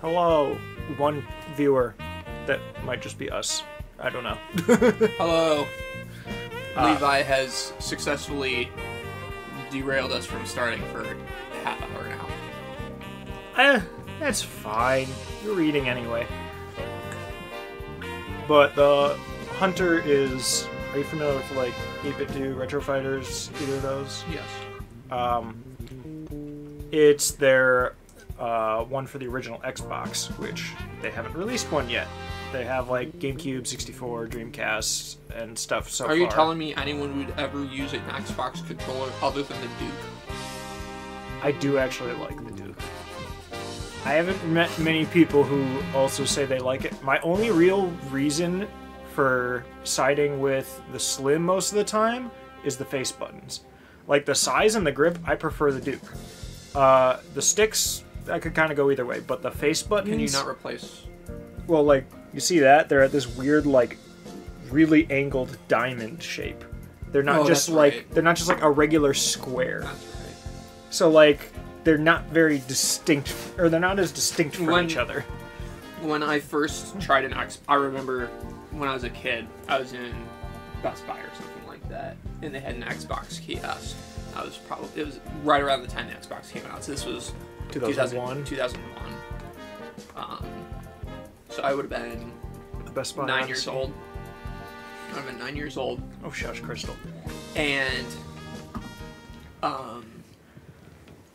hello, one viewer that might just be us. I don't know. Hello. Uh, Levi has successfully derailed us from starting for half an hour now. Eh, that's fine. You're eating anyway. But the Hunter is. Are you familiar with like 8-bit Retro Fighters? Either of those? Yes. Um, it's their uh, one for the original Xbox, which they haven't released one yet. They have like GameCube, 64, Dreamcast, and stuff. So Are you far. telling me anyone would ever use an Xbox controller other than the Duke? I do actually like the Duke. I haven't met many people who also say they like it. My only real reason for siding with the Slim most of the time is the face buttons. Like the size and the grip, I prefer the Duke. Uh, the sticks, I could kind of go either way, but the face buttons. Can you not replace? Well, like you see that they're at this weird, like, really angled diamond shape. They're not Oh, just like right. they're not just like a regular square. That's right. So like they're not very distinct, or they're not as distinct from When- each other. When I first tried an X, I remember when I was a kid, I was in Best Buy or something like that, and they had an Xbox kiosk. I was probably it was right around the time the Xbox came out. So this was 2001, 2001. Um, so I would have been the Best nine years old. I would have been nine years old, Oh shush, Crystal. and um,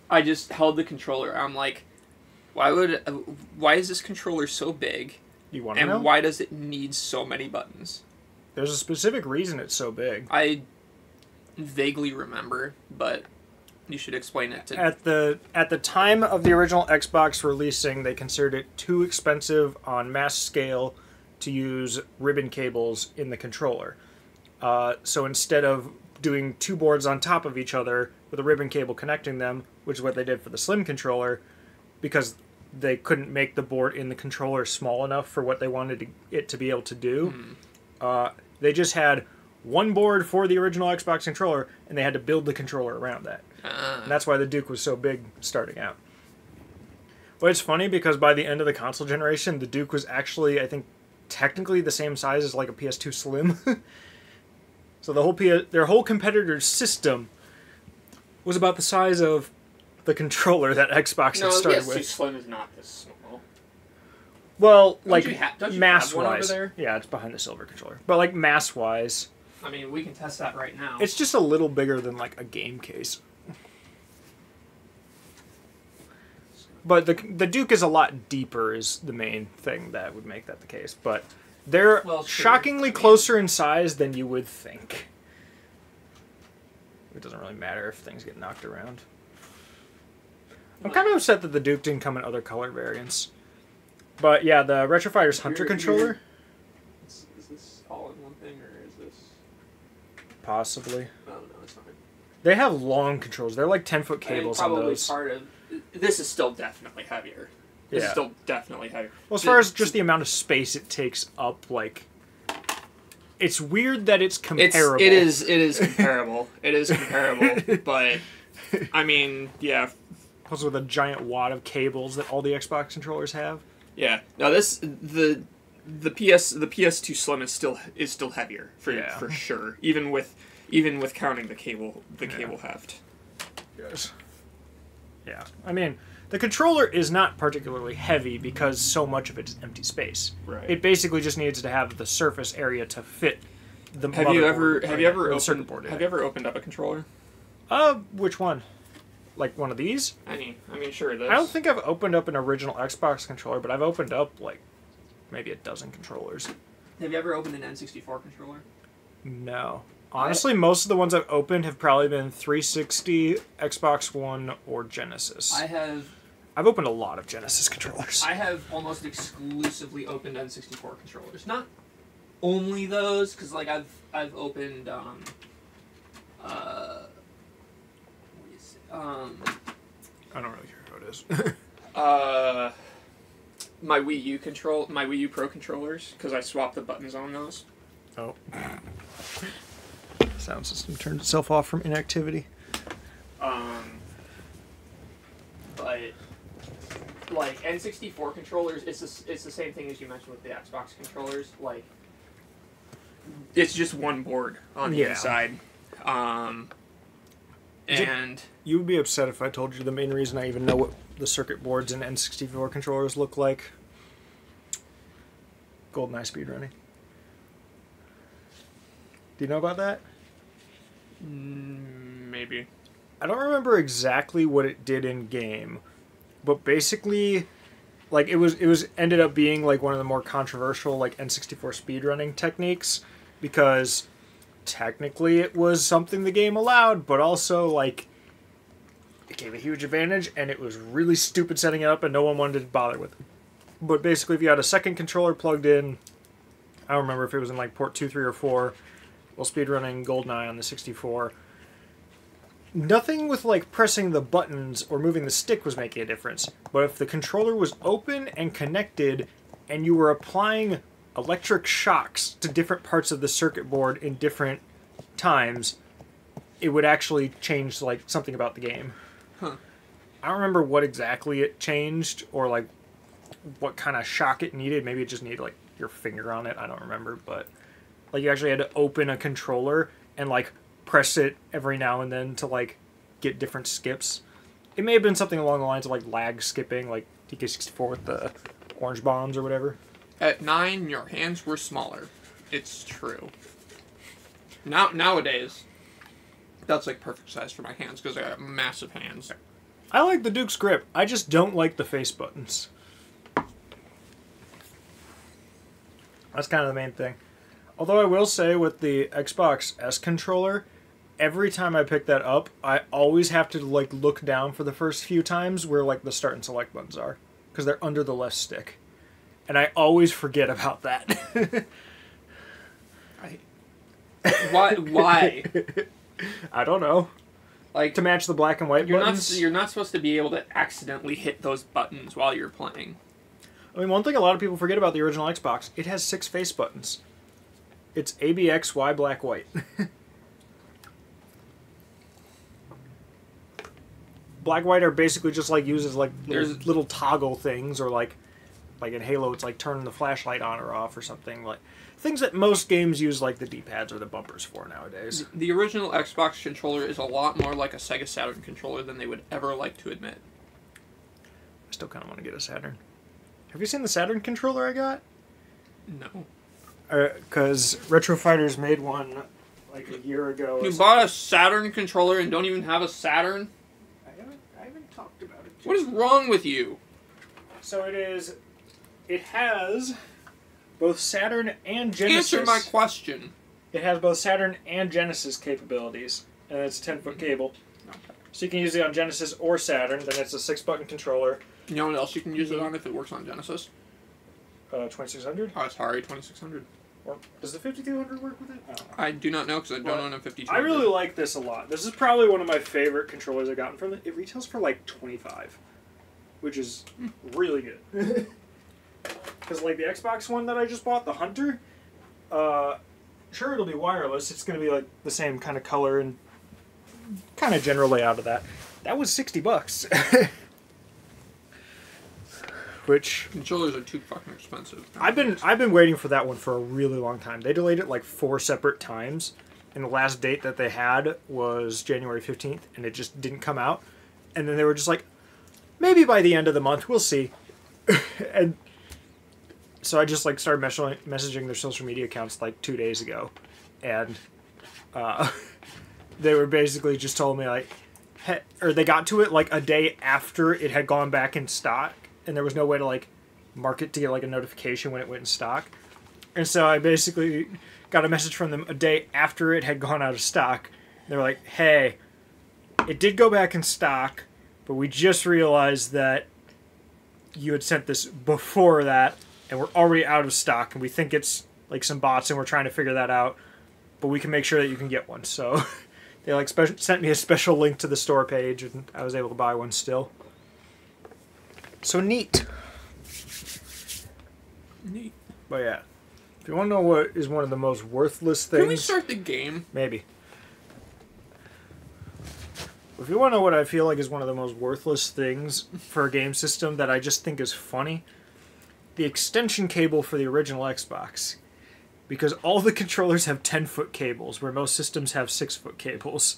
I just held the controller. I'm like, why would why is this controller so big, You want to and know? why does it need so many buttons? There's a specific reason it's so big. I vaguely remember, but you should explain it to. At the at the time of the original Xbox releasing, they considered it too expensive on mass scale to use ribbon cables in the controller. Uh, so instead of doing two boards on top of each other with a ribbon cable connecting them, which is what they did for the Slim controller, because they couldn't make the board in the controller small enough for what they wanted to, it to be able to do, uh, they just had one board for the original Xbox controller, and they had to build the controller around that. Uh, And that's why the Duke was so big starting out. But it's funny because by the end of the console generation, the Duke was actually, I think, technically the same size as like a PS2 Slim. so the whole P- their whole competitor's system was about the size of the controller that Xbox no, had started PS2 with. Slim is not this small. Well, like you ha- don't mass have one over wise, there? yeah, it's behind the silver controller. But like mass wise, I mean, we can test that right now. it's just a little bigger than like a game case. But the the Duke is a lot deeper is the main thing that would make that the case. But they're Well, shockingly mean- closer in size than you would think. It doesn't really matter if things get knocked around. I'm kind of upset that the Duke didn't come in other color variants. But yeah, the Retro Fighters Hunter You're- controller, Is, is this all in one thing, or is this? possibly. No, no, it's fine. They have long controls. They're like ten foot I think cables on probably those. part of this is still definitely heavier. This Yeah. is still definitely heavier. Well, as far as just the amount of space it takes up, like, it's weird that it's it's comparable. it is it is comparable. it is comparable, but I mean, yeah, Plus with a giant wad of cables that all the Xbox controllers have. yeah. Now this the the PS the PS2 Slim is still is still heavier for Yeah. for sure. Even with even with counting the cable the Yeah. cable heft. Yes. Yeah. I mean, the controller is not particularly heavy because so much of it is empty space. Right. It basically just needs to have the surface area to fit the. Have you ever have you ever or the circuit opened board have you ever opened up a controller? Uh, which one? Like one of these? I mean, I mean, sure. This. I don't think I've opened up an original Xbox controller, but I've opened up like maybe a dozen controllers. Have you ever opened an N64 controller? No. Honestly, most of the ones I've opened have probably been 360, Xbox One, or Genesis. I have I've opened a lot of Genesis controllers. I have almost exclusively opened N64 controllers. Not only those, because like I've I've opened um uh what is it? um I don't really care how it is. uh my Wii U control my Wii U Pro controllers because I swapped the buttons on those. oh. Sound system turns itself off from inactivity. Um, but like N64 controllers, it's the, it's the same thing as you mentioned with the Xbox controllers. Like, it's just one board on the Yeah. inside. Um, and You would be upset if I told you the main reason I even know what the circuit boards and N64 controllers look like. GoldenEye speedrunning. Do you know about that? Mm, maybe. I don't remember exactly what it did in game, but basically, like it was it was ended up being like one of the more controversial like N64 speedrunning techniques because technically it was something the game allowed, but also like it gave a huge advantage and it was really stupid setting it up and no one wanted to bother with it. But basically, if you had a second controller plugged in, I don't remember if it was in like port two, three, or four, while speedrunning GoldenEye on the 64 nothing with like pressing the buttons or moving the stick was making a difference. But if the controller was open and connected and you were applying electric shocks to different parts of the circuit board in different times, it would actually change like something about the game. Huh. I don't remember what exactly it changed or like what kind of shock it needed. Maybe it just needed like your finger on it. I don't remember, but like you actually had to open a controller and like press it every now and then to like get different skips. It may have been something along the lines of like lag skipping, like DK64 with the orange bombs or whatever. At nine, your hands were smaller. It's true. Now nowadays, that's like perfect size for my hands because I got massive hands. I like the Duke's grip. I just don't like the face buttons. That's kind of the main thing. Although I will say with the Xbox S controller, every time I pick that up, I always have to like look down for the first few times where like the start and select buttons are because they're under the left stick. And I always forget about that. I, why? Why? I don't know. Like To match the black and white you're not buttons. you're not supposed to be able to accidentally hit those buttons while you're playing. I mean, one thing a lot of people forget about the original Xbox, it has six face buttons. It's A, B, X, Y, black, white. black, white are basically just like uses like little, There's- little toggle things, or like like in Halo, it's like turning the flashlight on or off or something like things that most games use like the D pads or the bumpers for nowadays. The original Xbox controller is a lot more like a Sega Saturn controller than they would ever like to admit. I still kind of want to get a Saturn. Have you seen the Saturn controller I got? No. Uh, because Retro Fighters made one like a year ago. or You bought a Saturn controller and don't even have a Saturn? I haven't, I haven't talked about it. What is wrong with you? So it is. It has both Saturn and Genesis. Answer my question. It has both Saturn and Genesis capabilities, and it's a ten foot cable. So you can use it on Genesis or Saturn. Then it's a six button controller. You know what else you can use it on if it works on Genesis? Uh, twenty six hundred. Oh, sorry, 2600. Or does the fifty two hundred work with it? I. I do not know because I don't Well, own a 5200. I really like this a lot. This is probably one of my favorite controllers I've gotten from it. It retails for like twenty five, which is really good. Because like the Xbox one that I just bought, the Hunter, uh, sure it'll be wireless. It's going to be like the same kind of color and kind of general layout of that. That was sixty bucks. Which Controllers are too fucking expensive. I've been I've been waiting for that one for a really long time. They delayed it like four separate times, and the last date that they had was January fifteenth, and it just didn't come out. And then they were just like, maybe by the end of the month we'll see. and so I just like started messaging messaging their social media accounts like two days ago, and uh, they were basically just told me like, he- or they got to it like a day after it had gone back in stock, and there was no way to like mark it to get like a notification when it went in stock. And so I basically got a message from them a day after it had gone out of stock. They were like, "Hey, it did go back in stock, but we just realized that you had sent this before that, and we're already out of stock, and we think it's like some bots, and we're trying to figure that out. But we can make sure that you can get one." So they like spe- sent me a special link to the store page, and I was able to buy one still. So neat. Neat. But yeah, if you want to know what is one of the most worthless things, Can we start the game? maybe. If you want to know what I feel like is one of the most worthless things for a game system that I just think is funny, the extension cable for the original Xbox. Because all the controllers have 10 foot cables, where most systems have 6 foot cables.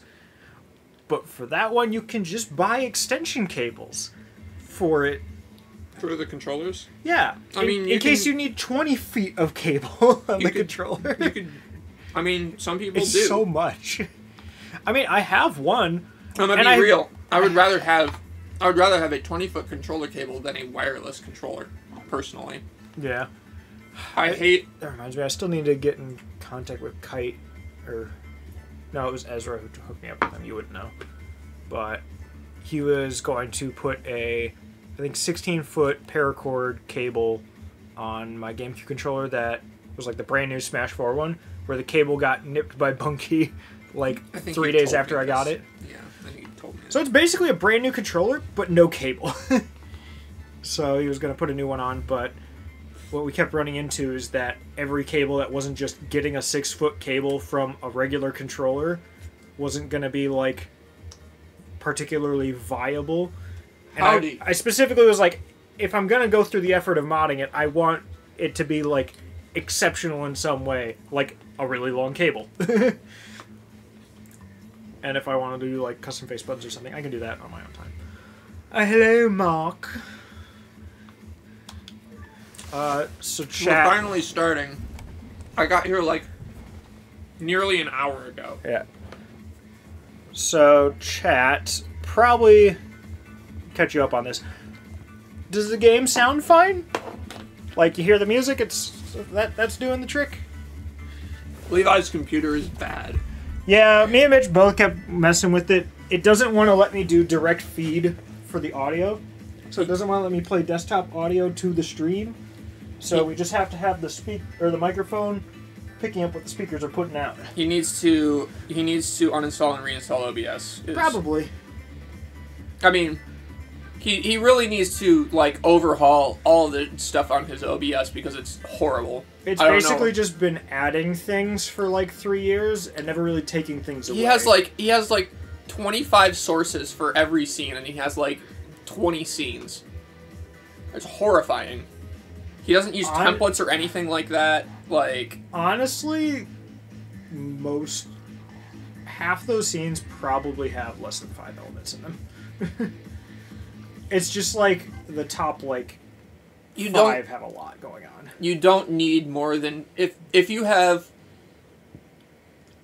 But for that one, you can just buy extension cables for it. For the controllers? Yeah. I in, mean, in case you need 20 feet of cable on the could- controller. You could. I mean, some people it's do. so much. I mean, I have one. I'm gonna be I- real. I would rather have. I would rather have a 20 foot controller cable than a wireless controller, personally. Yeah. I hate. That reminds me, I still need to get in contact with Kite, or no, it was Ezra who hooked me up with him. You wouldn't know, but he was going to put a, I think, 16 foot paracord cable on my GameCube controller that was like the brand new Smash 4 one, where the cable got nipped by Bunky like three days after I got this. it. Yeah, I think you told me. So it's basically a brand new controller, but no cable. so he was going to put a new one on, but what we kept running into is that every cable that wasn't just getting a six foot cable from a regular controller wasn't going to be like particularly viable. And I, Howdy. I specifically was like, if I'm going to go through the effort of modding it, I want it to be like exceptional in some way, like a really long cable. And if I want to do like custom face buttons or something, I can do that on my own time. Uh, hello, Mark. Uh, so We're chat. finally starting. I got here like nearly an hour ago. Yeah. So chat probably catch you up on this. Does the game sound fine? Like you hear the music, it's that that's doing the trick. Levi's computer is bad. Yeah, me and Mitch both kept messing with it. It doesn't want to let me do direct feed for the audio, so it doesn't want to let me play desktop audio to the stream. So we just have to have the speak or the microphone picking up what the speakers are putting out. He needs to. He needs to uninstall and reinstall OBS. is- Probably. I mean, he he really needs to like overhaul all the stuff on his OBS because it's horrible. It's basically know. just been adding things for like three years and never really taking things away. He has like he has like 25 sources for every scene, and he has like 20 scenes. It's horrifying. He doesn't use I- templates or anything like that. Like, honestly, most half those scenes probably have less than five elements in them. it's just like the top like you don't five have a lot going on. you don't need more than if if you have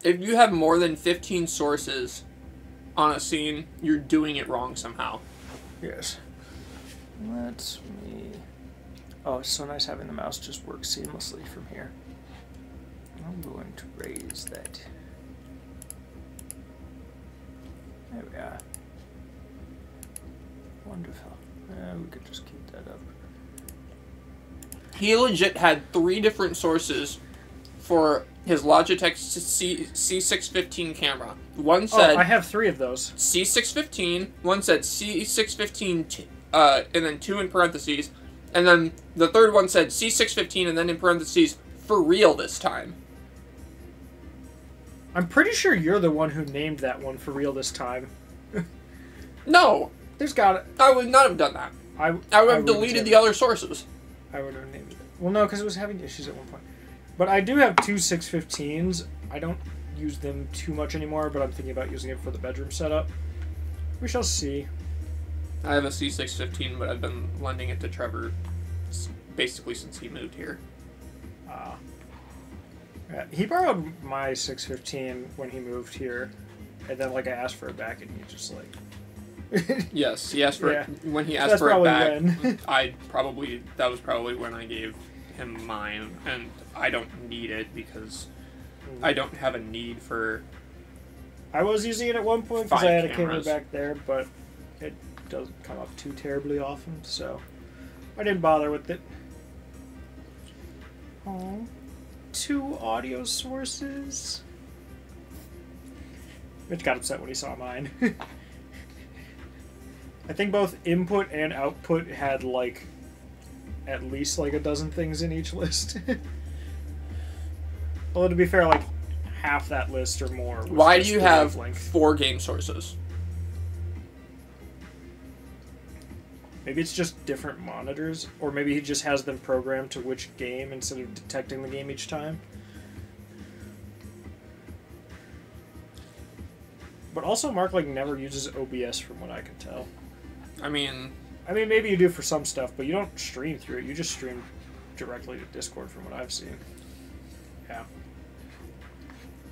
if you have more than 15 sources on a scene, you're doing it wrong somehow. Yes. Let me. Oh, it's so nice having the mouse just work seamlessly from here. I'm going to raise that. There we are. Wonderful. Uh, we could just keep that up. He legit had three different sources for his Logitech C C615 camera. One said oh, I have three of those. C615, one said C615, uh, and then two in parentheses, and then the third one said C615 and then in parentheses, for real this time. I'm pretty sure you're the one who named that one for real this time. No, There's got I would not have done that. I. I would have would've deleted the other sources. I would have named it. Well, no, because it was having issues at one point. But I do have two 615s. I don't use them too much anymore, but I'm thinking about using it for the bedroom setup. We shall see. I have a C615, but I've been lending it to Trevor basically since he moved here. Uh, yeah, he borrowed my 615 when he moved here, and then like I asked for it back, and he just like. Yes, he asked for Yeah. it when he asked That's for it back. when. I probably that was probably when I gave him mine, and I don't need it because I mm. don't have a need for. I was using it at one point because I had a camera back there, but it doesn't come up too terribly often, so I didn't bother with it. Oh, two audio sources. Mitch got upset when he saw mine. I think both input and output had like at least like a dozen things in each list. Although to be fair, like half that list or more. Why do you have wavelength. four game sources? Maybe it's just different monitors, or maybe he just has them programmed to which game instead of detecting the game each time. But also, Mark like never uses OBS from what I can tell. I mean, I mean, maybe you do for some stuff, but you don't stream through it. You just stream directly to Discord from what I've seen. Yeah.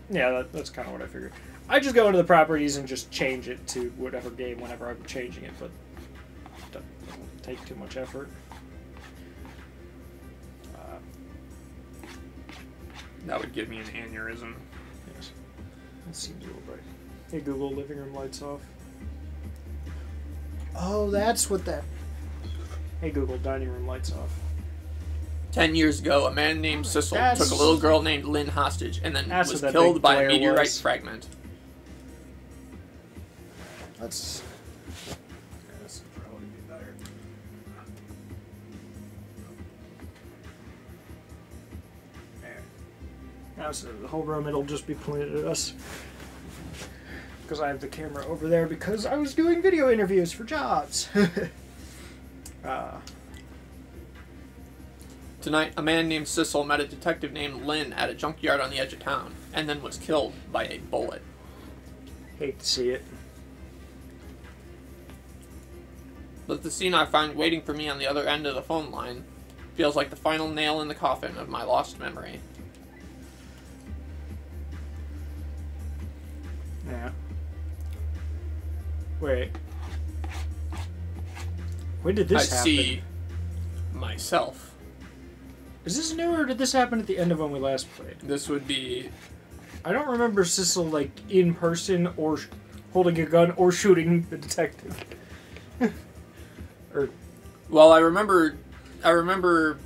Yeah, that, that's kind of what I figured. I just go into the properties and just change it to whatever game whenever I'm changing it, but it doesn't take too much effort. Uh, that would give me an aneurysm. yes. That seems a little bright. Hey Google, living room lights off. Oh, that's what that. Hey Google, dining room lights off. Ten years ago, a man named Sissel That's- took a little girl named Lynne hostage and then That's was what that killed big by a glare meteorite was. fragment. That's. Yeah, this would probably be better. Now, so the whole room, it'll just be pointed at us. Because I have the camera over there because I was doing video interviews for jobs. uh, Tonight, a man named Sissel met a detective named Lynne at a junkyard on the edge of town and then was killed by a bullet. hate to see it. But the scene I find waiting for me on the other end of the phone line feels like the final nail in the coffin of my lost memory. Yeah. Wait. When did this I happen? see myself. Is this new or did this happen at the end of when we last played? This would be I don't remember Sissel like in person or holding a gun or shooting the detective. or well. I remember. I remember.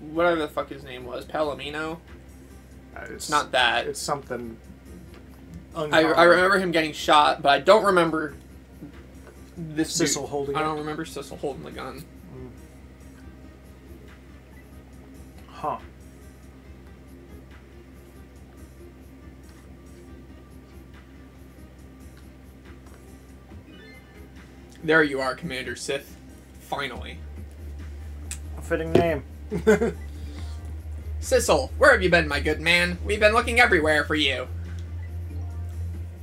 Whatever the fuck his name was, Palomino. uh, It's not that. It's something. I, I remember him getting shot, but I don't remember this dude. Sissel holding. I don't remember Sissel holding the gun. Hmm. Huh. There you are, Commander Sith. Finally. A fitting name. Sissel, where have you been, my good man? We've been looking everywhere for you.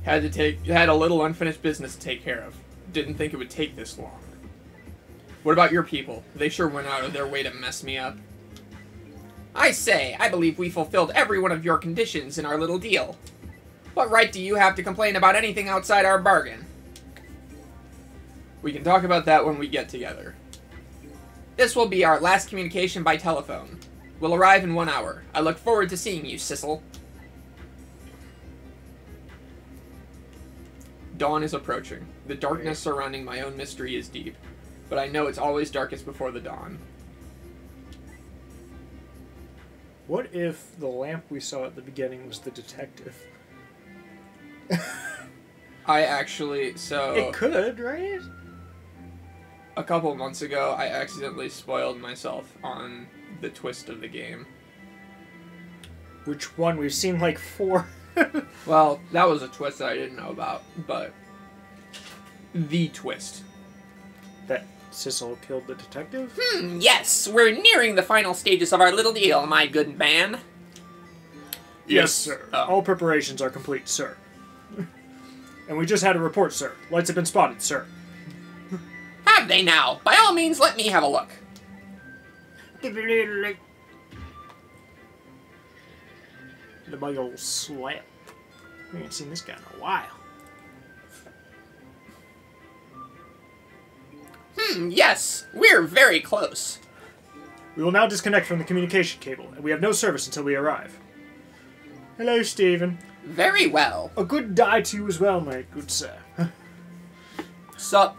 Had to take had a little unfinished business to take care of. Didn't think it would take this long. What about your people? They sure went out of their way to mess me up. I say, I believe we fulfilled every one of your conditions in our little deal. What right do you have to complain about anything outside our bargain? We can talk about that when we get together. This will be our last communication by telephone. We'll arrive in one hour. I look forward to seeing you, Sissel. Dawn is approaching. The darkness surrounding my own mystery is deep, but I know it's always darkest before the dawn. What if the lamp we saw at the beginning was the detective? I actually, so It could, right? a couple months ago, I accidentally spoiled myself on the twist of the game. Which one? We've seen like four. Well, that was a twist that I didn't know about, but the twist. that Sissel killed the detective? Hmm, yes, we're nearing the final stages of our little deal, my good man. Yes, sir. Oh. All preparations are complete, sir. and we just had a report, sir. Lights have been spotted, sir. Have they now? By all means, let me have a look. The big old slap. We ain't seen this guy in a while. Hmm, yes, we're very close. We will now disconnect from the communication cable, and we have no service until we arrive. Hello, Stephen. Very well. A good die to you as well, my good sir. Sup?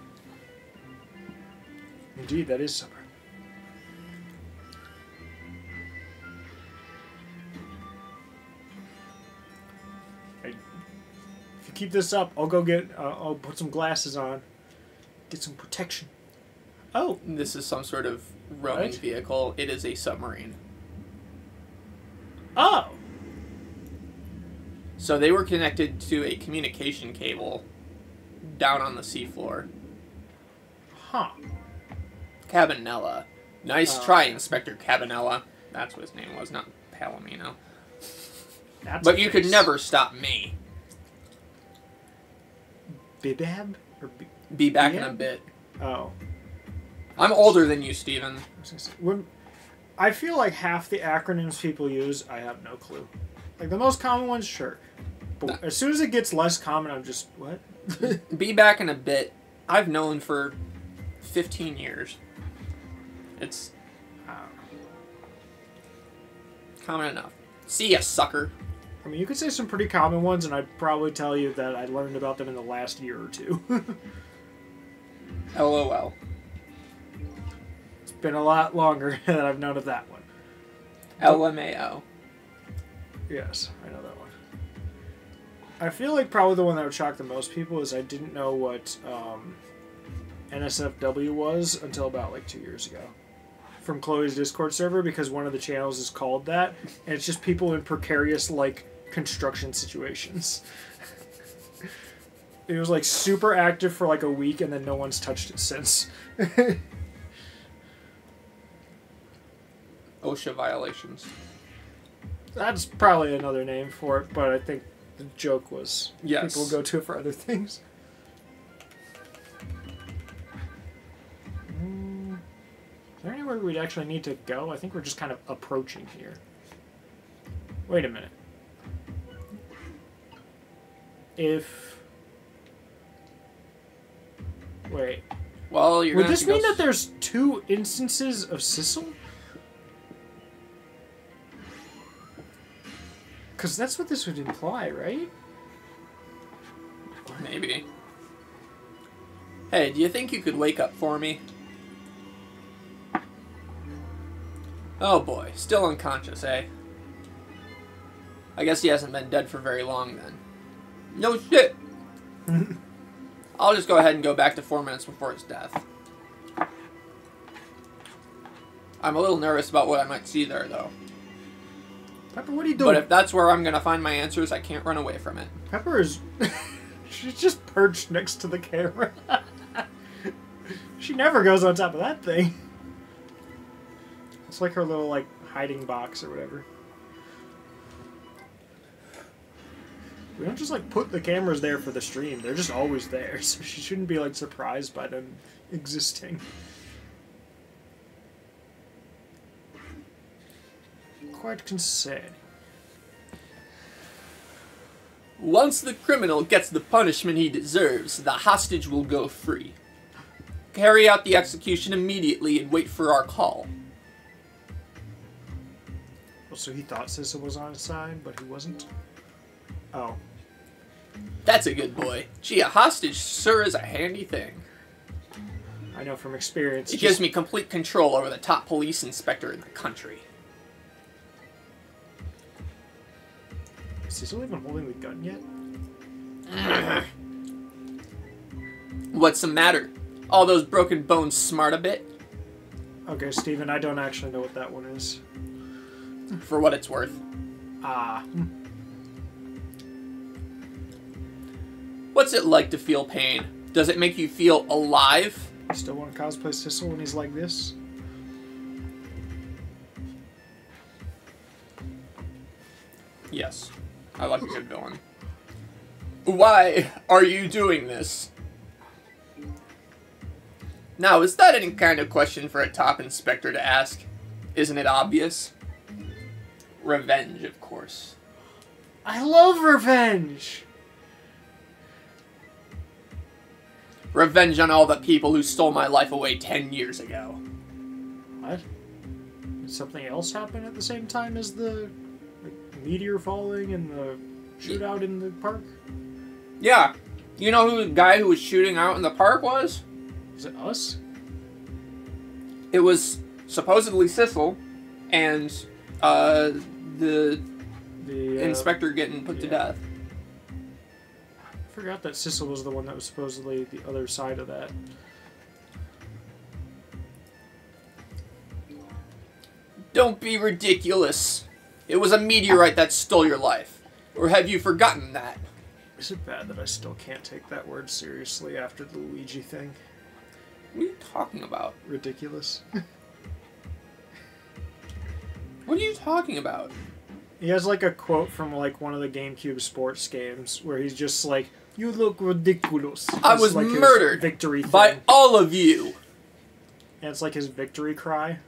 Indeed, that is supper. Keep this up, I'll go get. Uh, I'll put some glasses on. Get some protection. Oh, This is some sort of roaming What? vehicle. It is a submarine. oh, So they were connected to a communication cable down on the seafloor. Huh. Cabanela. Nice Oh. try, Inspector Cabanela. That's what his name was, not Palomino. That's But you could never stop me. Bibab? Or B- Be back in a bit. oh. I'm older than you, Steven. I was gonna say- When, I feel like half the acronyms people use, I have no clue. Like the most common ones, sure. But as soon as it gets less common, I'm just, what? Be back in a bit. I've known for 15 years. It's common enough. See ya, sucker. I mean, you could say some pretty common ones, and I'd probably tell you that I learned about them in the last year or two. LOL. it's been a lot longer that I've known of that one. LMAO. Yes, I know that one. I feel like probably the one that would shock the most people is I didn't know what um, NSFW was until about like two years ago. From Chloe's Discord server because one of the channels is called that, and it's just people in precarious like construction situations. it was like super active for like a week, and then no one's touched it since. OSHA violations. That's probably another name for it, but I think the joke was Yes. people go to it for other things. Mm, Is there anywhere we'd actually need to go? I think we're just kind of approaching here. Wait a minute. If. Wait. Well, you're Would this mean that there's two instances of Sissel? Because that's what this would imply, right? Maybe. Hey, do you think you could wake up for me? Oh boy, still unconscious, eh? I guess he hasn't been dead for very long then. No shit! Mm-hmm. I'll just go ahead and go back to four minutes before his death. I'm a little nervous about what I might see there, though. Pepper, what are you doing? But if that's where I'm gonna find my answers, I can't run away from it. Pepper is. She's just perched next to the camera. she never goes on top of that thing. It's like her little, like, hiding box or whatever. We don't just, like, put the cameras there for the stream. They're just always there, so she shouldn't be, like, surprised by them existing. Quite concerning. Once the criminal gets the punishment he deserves, the hostage will go free. Carry out the execution immediately and wait for our call. Oh, so he thought Sissa was on his side, but he wasn't? Oh. That's a good boy. Gee, a hostage sure is a handy thing. I know from experience. It gives me complete control over the top police inspector in the country. Is he still even holding the gun yet? What's the matter? All those broken bones smart a bit? Okay, Steven, I don't actually know what that one is. For what it's worth. Ah. What's it like to feel pain? Does it make you feel alive? You still want to cosplay Sissel when he's like this? Yes. I like a good villain. Why are you doing this? Now, is that any kind of question for a top inspector to ask? Isn't it obvious? Revenge, of course. I love revenge! Revenge on all the people who stole my life away ten years ago. What? Did something else happen at the same time as the like, meteor falling and the shootout in the park? Yeah. You know who the guy who was shooting out in the park was? Was it us? It was supposedly Sissel and uh, the The uh, inspector getting put to death. I forgot that Sissel was the one that was supposedly the other side of that. Don't be ridiculous. It was a meteorite that stole your life. Or have you forgotten that? Is it bad that I still can't take that word seriously after the Luigi thing? What are you talking about? Ridiculous. What are you talking about? He has like a quote from like one of the GameCube sports games where he's just like, "You look ridiculous." I It's was like murdered victory thing. By all of you. And it's like his victory cry.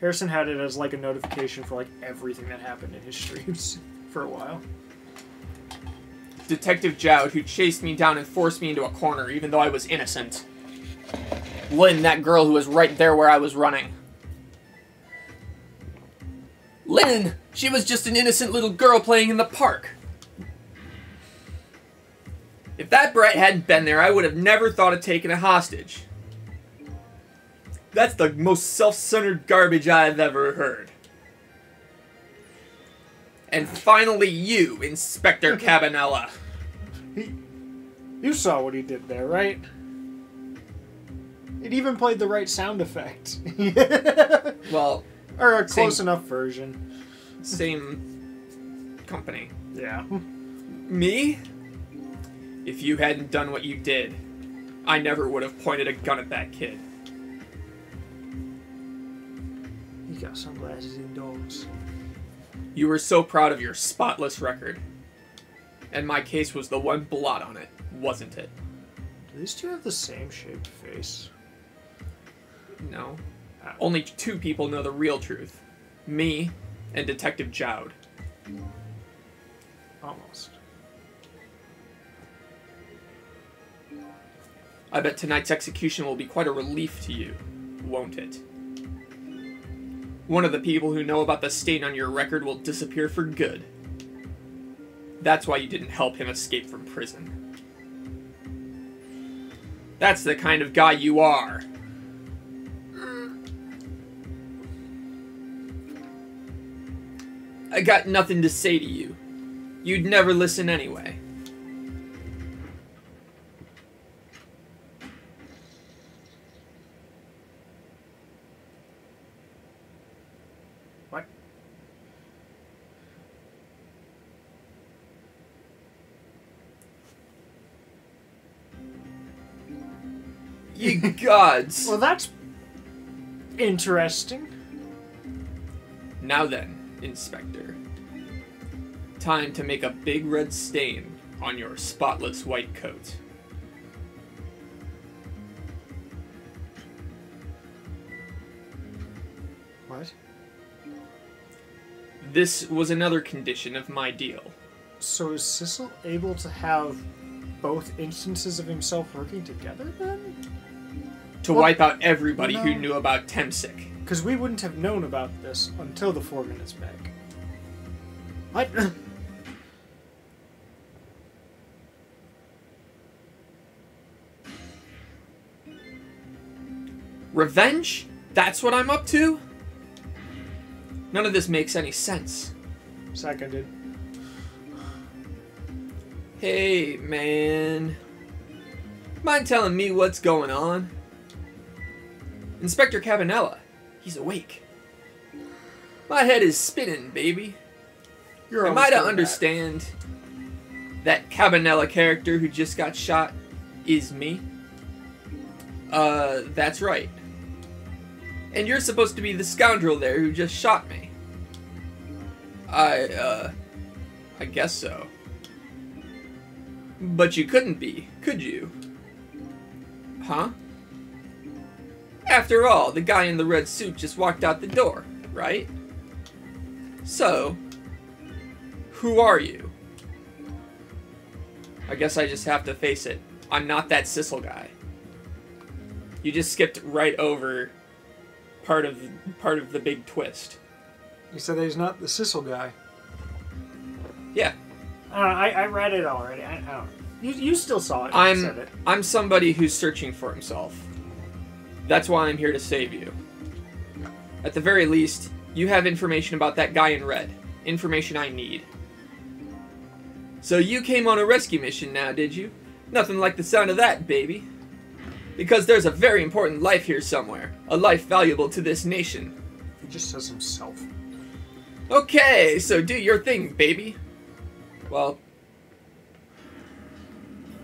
Harrison had it as like a notification for like everything that happened in his streams for a while. Detective Jowd, who chased me down and forced me into a corner, even though I was innocent. Lynne, that girl who was right there where I was running. Lynne! She was just an innocent little girl playing in the park. If that Brett hadn't been there, I would have never thought of taking a hostage. That's the most self centered garbage I've ever heard. And finally, you, Inspector Cabanela. He, you saw what he did there, right? It even played the right sound effect, Well, or a Same. close enough version. same company. Yeah. Me? If you hadn't done what you did, I never would have pointed a gun at that kid. He got sunglasses indoors. You were so proud of your spotless record. And my case was the one blot on it, wasn't it? Do these two have the same shaped face? No. Ah. Only two people know the real truth me and Detective Jowd. Almost. I bet tonight's execution will be quite a relief to you, won't it? One of the people who know about the stain on your record will disappear for good. That's why you didn't help him escape from prison. That's the kind of guy you are. I got nothing to say to you. You'd never listen anyway. gods! Well, that's interesting. Now then, Inspector. Time to make a big red stain on your spotless white coat. What? This was another condition of my deal. So is Sissel able to have both instances of himself working together then? To Well, wipe out everybody who knew about Temsik. Because we wouldn't have known about this until the four minutes back. What? Revenge? That's what I'm up to? None of this makes any sense. Seconded. Hey, man. Mind telling me what's going on? Inspector Cabanela, he's awake. My head is spinning, baby. You're Am I to doing that. understand that Cabanela character who just got shot is me? Uh, that's right. And you're supposed to be the scoundrel there who just shot me. I, uh, I guess so. But you couldn't be, could you? Huh? After all, the guy in the red suit just walked out the door, right? So, who are you? I guess I just have to face it. I'm not that Sissel guy. You just skipped right over part of part of the big twist. You said that he's not the Sissel guy. Yeah, I don't know. I, I read it already. I, I don't. You, you still saw it. when you said I'm it. I'm somebody who's searching for himself. That's why I'm here to save you. At the very least, you have information about that guy in red. Information I need. So you came on a rescue mission now, did you? Nothing like the sound of that, baby. Because there's a very important life here somewhere. A life valuable to this nation. He just says himself. Okay, so do your thing, baby. Well,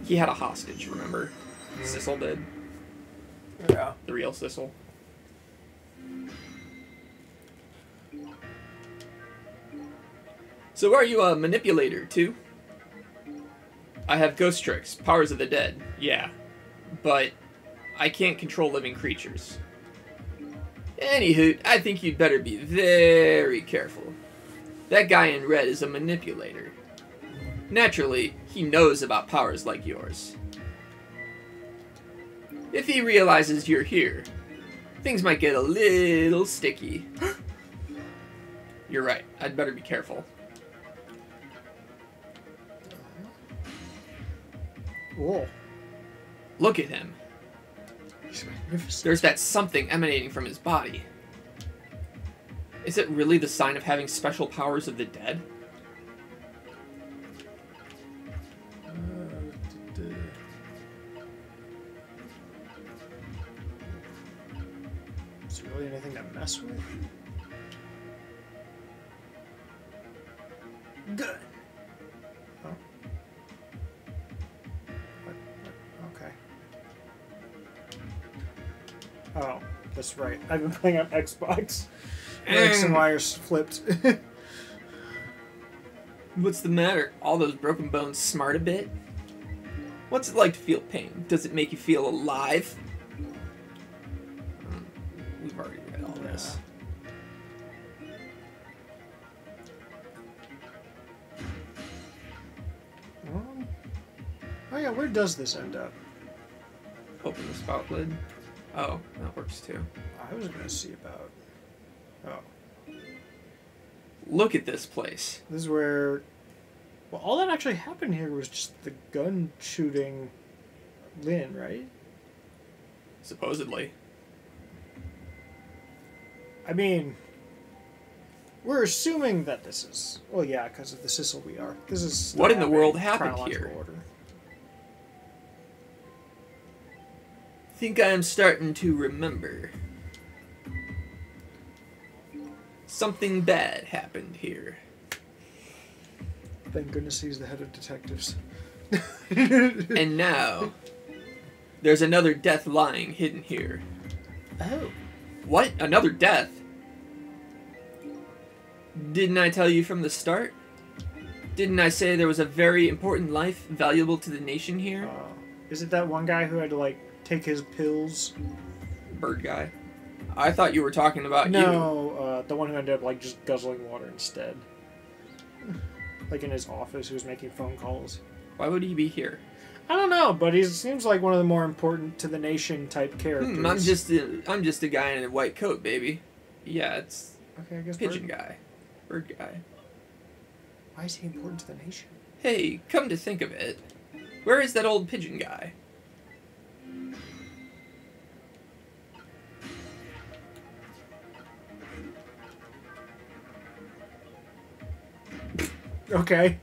he had a hostage, remember? Mm. Sissel did. Yeah. The real Sissel. So are you a manipulator too? I have ghost tricks, powers of the dead, yeah. But I can't control living creatures. Anywho, I think you'd better be very careful. That guy in red is a manipulator. Naturally, he knows about powers like yours. If he realizes you're here, things might get a little sticky. you're right, I'd better be careful. Whoa. Look at him. He's magnificent. There's that something emanating from his body. Is it really the sign of having special powers of the dead? Mess with? Good. Oh. What? What? Okay. Oh, that's right. I've been playing on Xbox. And Y are flipped. What's the matter? All those broken bones smart a bit? What's it like to feel pain? Does it make you feel alive? Oh yeah, where does this end up? Open the spout lid. Oh, that works too. I was gonna see about. Oh, Look at this place. this is where. Well, all that actually happened here was just the gun shooting Lynne, right? Supposedly. I mean, we're assuming that this is. Well, yeah, because of the Sissel we are. This is. What in the world happened here? Order. Think I am starting to remember. Something bad happened here. Thank goodness he's the head of detectives. And now, there's another death lying hidden here. oh, What? Another death? Didn't I tell you from the start? Didn't I say there was a very important life valuable to the nation here? uh, is it that one guy who had to like take his pills? Bird guy. I thought you were talking about you. no, uh, the one who ended up like just guzzling water instead. Like in his office, he was making phone calls. Why would he be here? I don't know, but he seems like one of the more important to the nation type characters. Hmm, I'm just a, I'm just a guy in a white coat, baby. Yeah, it's okay. I guess pigeon Bird- guy, bird guy. Why is he important to the nation? Hey, come to think of it, where is that old pigeon guy? Okay.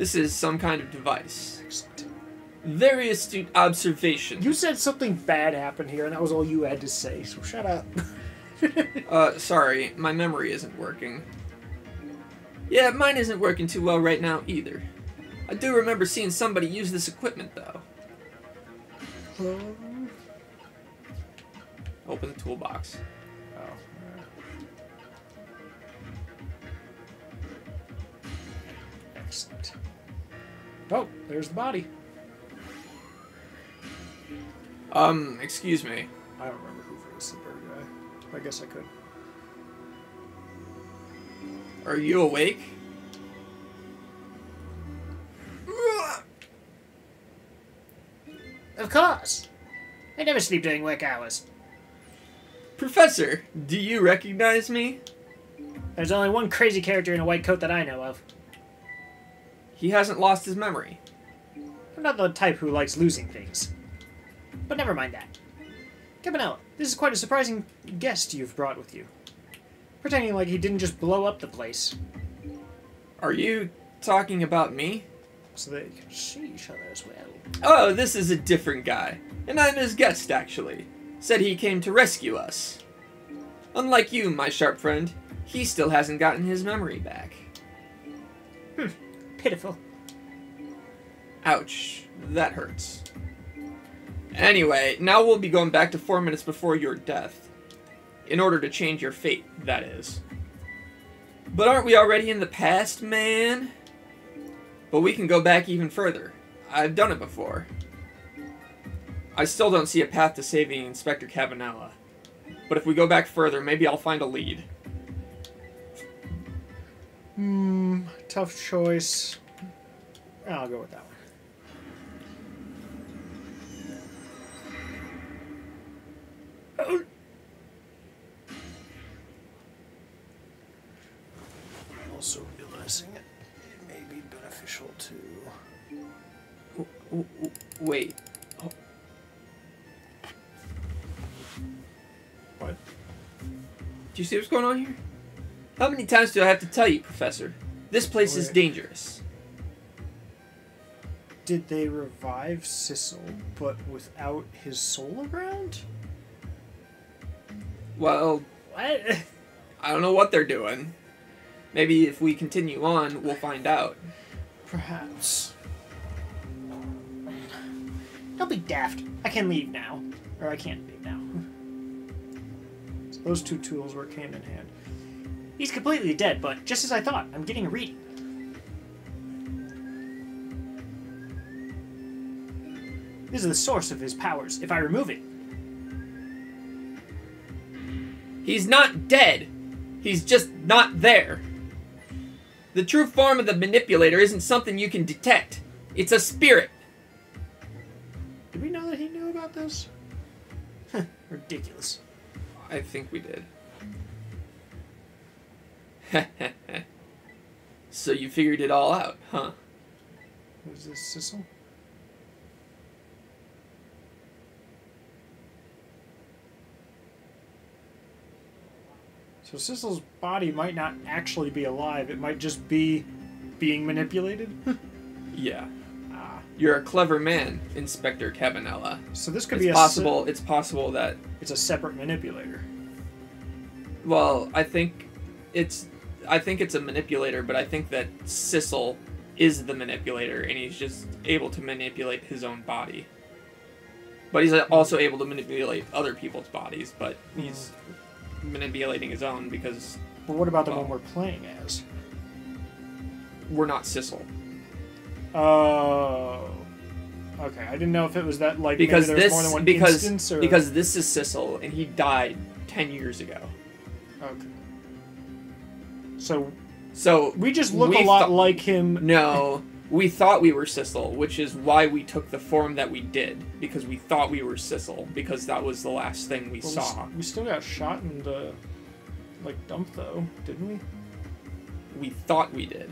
This is some kind of device. Excellent. Very astute observation. You said something bad happened here, and that was all you had to say. So shut up. Uh, sorry, my memory isn't working. Yeah, mine isn't working too well right now either. I do remember seeing somebody use this equipment though. Open the toolbox. Oh. Excellent. Oh, there's the body. Um, excuse me. I don't remember who voiced the bird guy. I guess I could. Are you awake? Of course. I never sleep during work hours. Professor, do you recognize me? There's only one crazy character in a white coat that I know of. He hasn't lost his memory. I'm not the type who likes losing things. But never mind that. Cabanela, this is quite a surprising guest you've brought with you. Pretending like he didn't just blow up the place Are you talking about me? so they can see each other as well. Oh, this is a different guy. And I'm his guest, actually. Said he came to rescue us. Unlike you, my sharp friend, he still hasn't gotten his memory back. Hmm, pitiful. Ouch. That hurts. Anyway, now we'll be going back to four minutes before your death. In order to change your fate, that is. But aren't we already in the past, man? But we can go back even further. I've done it before. I still don't see a path to saving Inspector Cabanela. But if we go back further, maybe I'll find a lead. Hmm, tough choice. I'll go with that one. Also realizing it, it may be beneficial to. Wait. What? Do you see what's going on here? How many times do I have to tell you, Professor? This place is dangerous. Did they revive Sissel, but without his soul around? Well, What? I don't know what they're doing. Maybe if we continue on, we'll find out. Perhaps. Don't be daft. I can leave now. Or I can't leave now. Those two tools work hand in hand. He's completely dead, but just as I thought, I'm getting a reading. This is the source of his powers. If I remove it, He's not dead. He's just not there. The true form of the manipulator isn't something you can detect. It's a spirit. did we know that he knew about this? Ridiculous. I think we did. so you figured it all out, huh? Was this Sissel? So Sissel's body might not actually be alive. It might just be being manipulated. Yeah. ah. You're a clever man, Inspector Cabanela. So this could It's be a possible. It's possible that. It's a separate manipulator. Well, I think it's. I think it's a manipulator, but I think that Sissel is the manipulator, and he's just able to manipulate his own body. But he's also able to manipulate other people's bodies, but he's manipulating his own because But what about the Well- one we're playing as? we're not Sissel. Oh. Okay, I didn't know if it was that like Because this more than one because instance or because this is Sissel, and he died ten years ago. okay. So So we just look a lot thought- like him. No, we thought we were Sissel, which is why we took the form that we did because we thought we were Sissel because that was the last thing we Well, we saw. s- We still got shot in the like dump though, didn't we? We thought we did,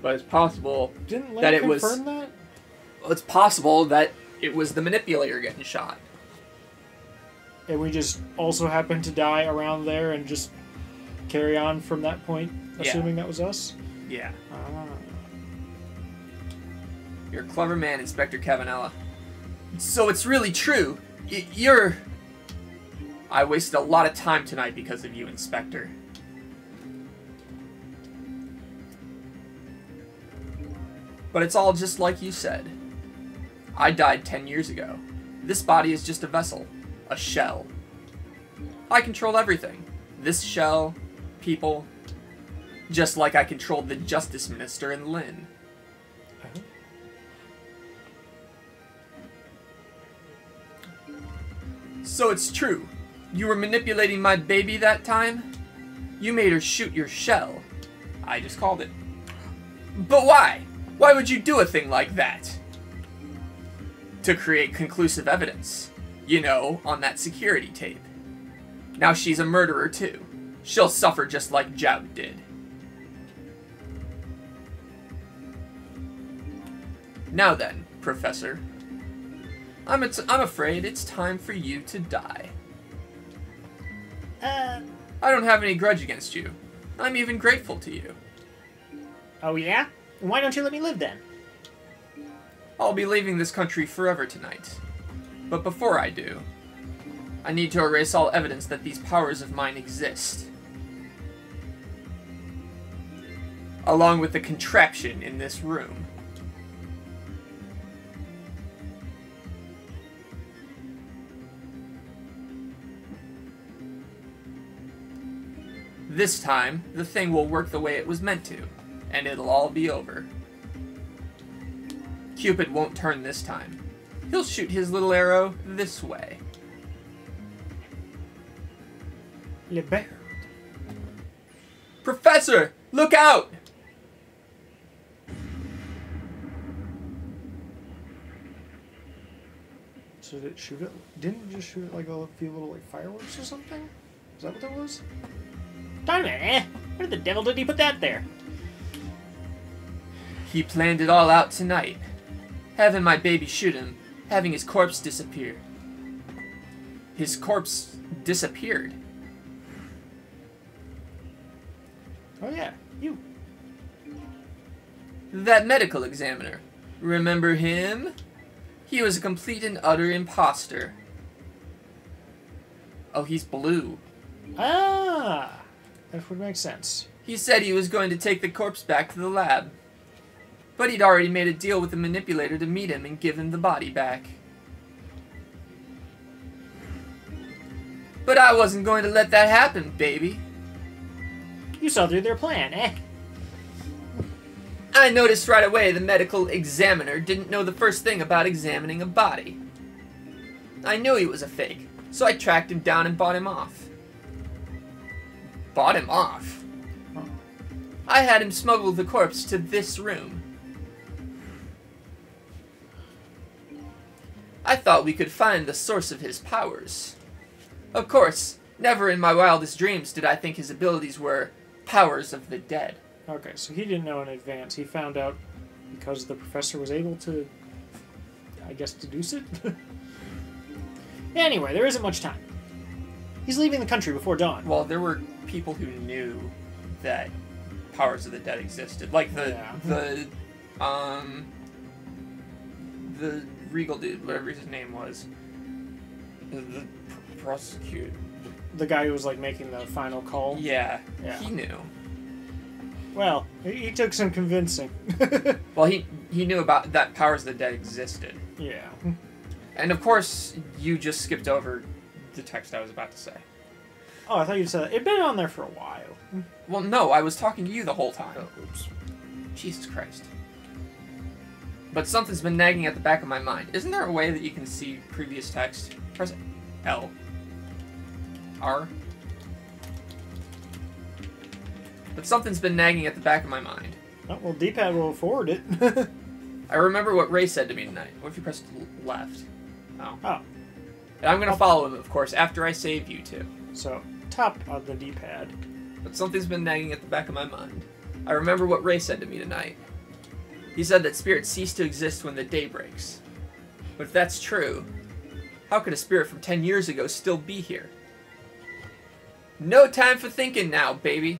but it's possible. Didn't That it was- confirm that? It's possible that it was the manipulator getting shot. And we just also happened to die around there and just carry on from that point, Yeah. assuming that was us. Yeah, Ah. You're a clever man, Inspector Cabanela. So it's really true. Y- you're. I wasted a lot of time tonight because of you, Inspector. But it's all just like you said. I died 10 years ago. This body is just a vessel, a shell. I control everything. This shell, people, just like I controlled the Justice Minister and Lynne. So it's true. You were manipulating my baby that time? You made her shoot your shell. I just called it. But why? Why would you do a thing like that? To create conclusive evidence. You know, on that security tape. Now she's a murderer too. She'll suffer just like Jowd did. Now then, Professor. I'm, it's, I'm afraid it's time for you to die. Uh, I don't have any grudge against you. I'm even grateful to you. oh yeah? Why don't you let me live then? I'll be leaving this country forever tonight. But before I do, I need to erase all evidence that these powers of mine exist. Along with the contraption in this room. This time, the thing will work the way it was meant to, and it'll all be over. Cupid won't turn this time. He'll shoot his little arrow this way. Le Baird. Professor, look out! So did it shoot it? Didn't it just shoot it like a few little like fireworks or something? Is that what that was? Darn it, eh? Where the devil did he put that there? He planned it all out tonight. Having my baby shoot him, having his corpse disappear. His corpse disappeared. Oh yeah, you. That medical examiner. Remember him? He was a complete and utter imposter. Oh, he's blue. Ah, that would make sense. He said he was going to take the corpse back to the lab. But he'd already made a deal with the manipulator to meet him and give him the body back. But I wasn't going to let that happen, baby. You saw through their plan, eh? I noticed right away the medical examiner didn't know the first thing about examining a body. I knew he was a fake, so I tracked him down and bought him off. Bought him off? I had him smuggle the corpse to this room. I thought we could find the source of his powers. Of course, never in my wildest dreams did I think his abilities were powers of the dead. Okay, so he didn't know in advance. He found out because the professor was able to, I guess, deduce it. Anyway, there isn't much time. He's leaving the country before dawn. Well, there were people who knew that powers of the dead existed, like the Yeah. the um the regal dude, whatever his name was, the, the pr- prosecute. the guy who was like making the final call. Yeah, Yeah. he knew. Well, he, he took some convincing. Well, he he knew about that powers of the dead existed, yeah. and of course, you just skipped over the text I was about to say. Oh, I thought you said it'd been on there for a while. Well, no, I was talking to you the whole time. Oh, oops. Jesus Christ. But something's been nagging at the back of my mind. Isn't there a way that you can see previous text? Press L. R. But something's been nagging at the back of my mind. Oh, well, D-pad will forward it. I remember what Ray said to me tonight. What if you pressed l- left? Oh. oh, And I'm gonna follow him, of course, after I save you two. So top of the D-pad. But something's been nagging at the back of my mind. I remember what Ray said to me tonight. He said that spirits cease to exist when the day breaks. But if that's true, how could a spirit from 10 years ago still be here? No time for thinking now, baby.